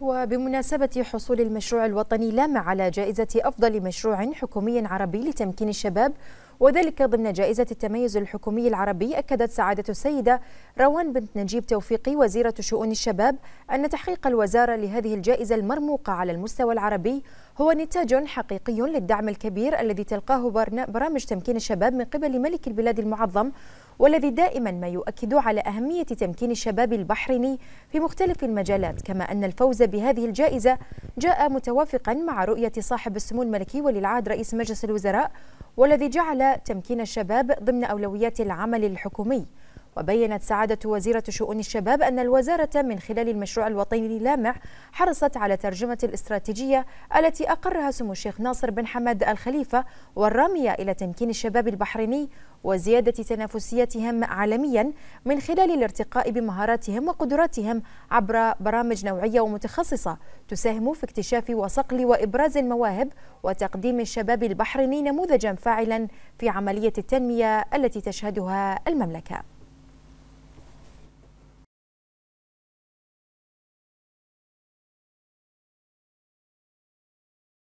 وبمناسبة حصول المشروع الوطني لامع على جائزة أفضل مشروع حكومي عربي لتمكين الشباب وذلك ضمن جائزة التميز الحكومي العربي أكدت سعادة السيدة روان بنت نجيب توفيقي وزيرة شؤون الشباب أن تحقيق الوزارة لهذه الجائزة المرموقة على المستوى العربي هو نتاج حقيقي للدعم الكبير الذي تلقاه برامج تمكين الشباب من قبل ملك البلاد المعظم والذي دائما ما يؤكد على أهمية تمكين الشباب البحريني في مختلف المجالات كما أن الفوز بهذه الجائزة جاء متوافقا مع رؤية صاحب السمو الملكي ولي العهد رئيس مجلس الوزراء والذي جعل تمكين الشباب ضمن أولويات العمل الحكومي. وبينت سعادة وزيرة شؤون الشباب أن الوزارة من خلال المشروع الوطني لامع حرصت على ترجمة الاستراتيجية التي أقرها سمو الشيخ ناصر بن حمد الخليفة والرامية إلى تمكين الشباب البحريني وزيادة تنافسيتهم عالميا من خلال الارتقاء بمهاراتهم وقدراتهم عبر برامج نوعية ومتخصصة تساهم في اكتشاف وصقل وإبراز المواهب وتقديم الشباب البحريني نموذجا فاعلا في عملية التنمية التي تشهدها المملكة.